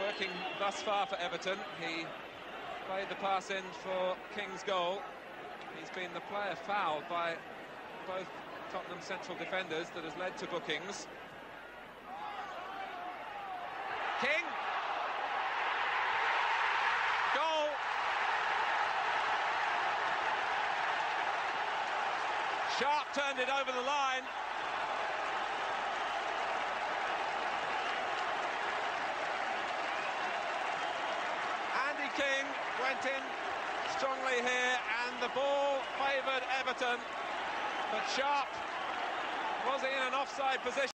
working thus far for Everton. He played the pass in for King's goal. He's been the player fouled by both Tottenham central defenders that has led to bookings. King. Goal. Sharp turned it over the line. King went in strongly here and the ball favoured Everton. But Sharp was in an offside position.